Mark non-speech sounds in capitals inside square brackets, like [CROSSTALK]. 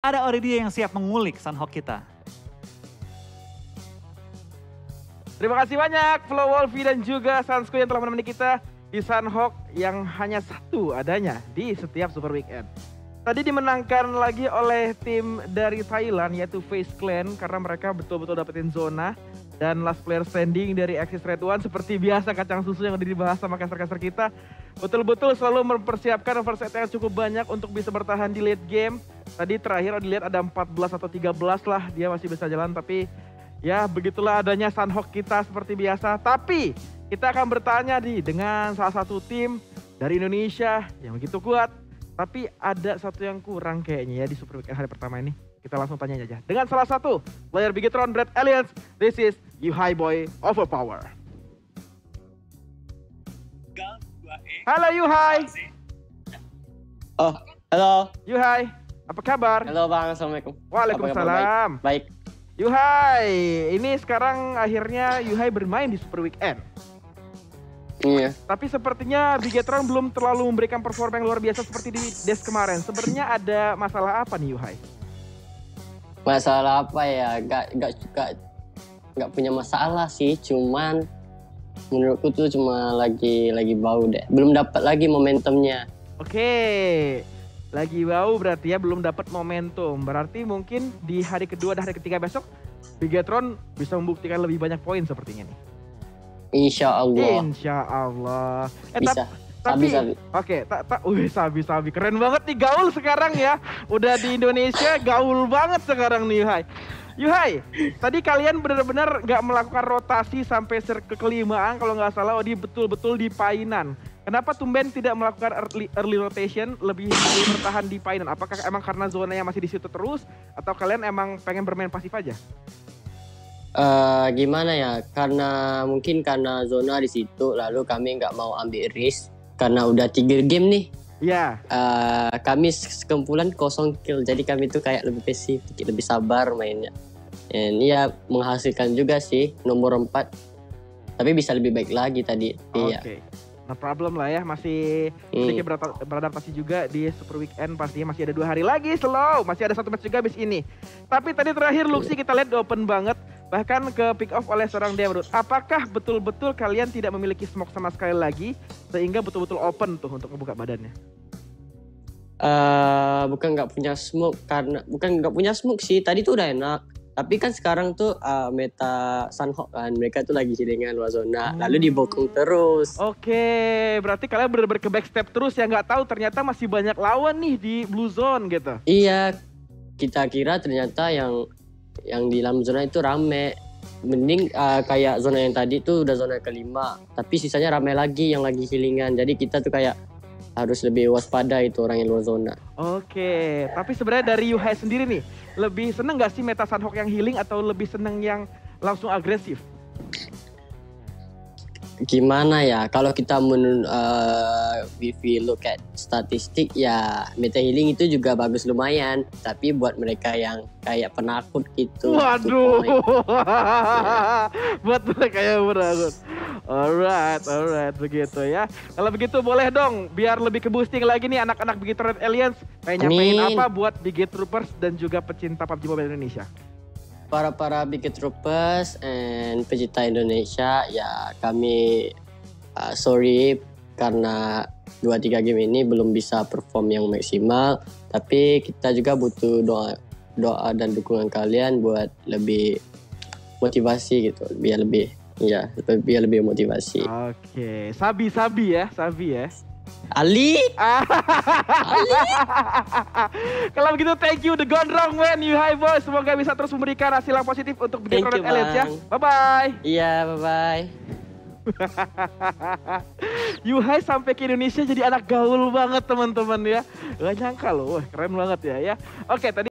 Ada Oridia yang siap mengulik Sunhawk kita. Terima kasih banyak Flow Wolfie dan juga Sansku yang telah menemani kita di Sunhawk yang hanya satu adanya di setiap Super Weekend. Tadi dimenangkan lagi oleh tim dari Thailand yaitu Face Clan karena mereka betul-betul dapetin zona dan last player standing dari Axis Red One seperti biasa kacang susu yang udah dibahas sama caster-caster kita betul-betul selalu mempersiapkan overset yang cukup banyak untuk bisa bertahan di late game. Tadi terakhir dilihat ada 14 atau 13 lah dia masih bisa jalan tapi ya begitulah adanya Sunhawk kita seperti biasa. Tapi kita akan bertanya di dengan salah satu tim dari Indonesia yang begitu kuat tapi ada satu yang kurang kayaknya ya di Super Weekend hari pertama ini. Kita langsung tanya aja. Dengan salah satu player Bigetron Brad Alliance, this is You High Boy Overpower. Halo Yuhai. Oh, halo. Yuhai, apa kabar? Halo Bang, Assalamualaikum. Waalaikumsalam. Baik. Baik. Yuhai, ini sekarang akhirnya Yuhai bermain di Super Weekend. Iya. Tapi sepertinya Bigetron belum terlalu memberikan performa yang luar biasa seperti di Des kemarin. Sebenarnya ada masalah apa nih Yuhai? Masalah apa ya? Gak, gak, gak, gak punya masalah sih. Cuman menurutku tuh cuma lagi lagi bau deh. Belum dapat lagi momentumnya. Oke, lagi bau berarti ya belum dapat momentum. Berarti mungkin di hari kedua dan hari ketiga besok Bigetron bisa membuktikan lebih banyak poin sepertinya nih. Insya Allah. Insya Allah. Eh, Bisa. tap- tapi, Sabi-sabi. oke, tak tak, wih sabi sabi keren banget nih gaul sekarang ya. Udah di Indonesia gaul banget sekarang nih Yuhai. Yuhai, tadi kalian benar-benar nggak melakukan rotasi sampai ke kelimaan kalau nggak salah, oh di betul-betul di Painan. Kenapa tumben tidak melakukan early, early rotation, lebih bertahan di Painan? Apakah emang karena zonanya masih di situ terus, atau kalian emang pengen bermain pasif aja? Eh, gimana ya? Karena mungkin karena zona di situ, lalu kami nggak mau ambil risk karena udah tiga game nih. Ya, Eh, kami sekumpulan kosong kill, jadi kami tuh kayak lebih pasif, lebih sabar mainnya. Dan iya menghasilkan juga sih nomor 4 tapi bisa lebih baik lagi tadi. oke. Iya. No problem lah ya, masih Hmm. sedikit berata- beradaptasi juga di Super Weekend pastinya masih ada dua hari lagi slow masih ada satu match juga abis ini tapi tadi terakhir Luxi kita lihat open banget bahkan ke pick off oleh seorang Demrut apakah betul-betul kalian tidak memiliki smoke sama sekali lagi sehingga betul-betul open tuh untuk membuka badannya Eh, bukan nggak punya smoke karena bukan nggak punya smoke sih. Tadi tuh udah enak. Tapi kan sekarang tuh eh, meta Sunhawk kan mereka tuh lagi hilingan luar zona, Hmm. lalu dibokong terus. oke berarti kalian bener-bener ke backstep terus ya nggak tahu ternyata masih banyak lawan nih di blue zone gitu Iya, kita kira ternyata yang yang di dalam zona itu rame. Mending uh, kayak zona yang tadi tuh udah zona kelima, tapi sisanya rame lagi yang lagi healingan. Jadi kita tuh kayak harus lebih waspada itu orang yang luar zona. Oke, tapi sebenarnya dari Yuhai sendiri nih, lebih seneng gak sih meta Sunhawk yang healing atau lebih seneng yang langsung agresif? Gimana ya? Kalau kita men uh, if we look at statistik ya meta healing itu juga bagus lumayan. Tapi buat mereka yang kayak penakut gitu. Waduh, [LAUGHS] buat mereka yang berangut. Alright, alright, begitu ya. Kalau begitu boleh dong, biar lebih ke boosting lagi nih anak-anak begitu Red Aliens. Kayak nyampein Amin. apa buat Bigit Troopers dan juga pecinta PUBG Mobile Indonesia. para para Big Troopers and pecinta Indonesia ya kami uh, sorry karena dua tiga game ini belum bisa perform yang maksimal tapi kita juga butuh doa doa dan dukungan kalian buat lebih motivasi gitu biar lebih ya biar lebih motivasi Oke, sabi-sabi ya, sabi ya. [LAUGHS] Ali Kalau begitu thank you the Gondrong Man, you high boys. Semoga bisa terus memberikan hasil yang positif untuk Red you, Aliens ya. Bye bye. iya bye bye Yuhai sampai ke Indonesia jadi anak gaul banget teman-teman ya. Gak nyangka loh, wah keren banget ya ya. Oke tadi